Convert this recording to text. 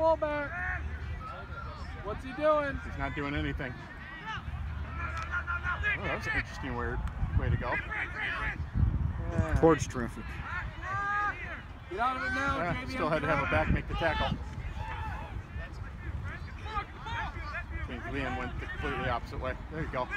fullback. What's he doing? He's not doing anything. Oh, that was an interesting way, way to go. Yeah. Towards traffic. Get out of it now, Yeah, still had to have a back make the tackle. I think Liam went the completely opposite way. There you go.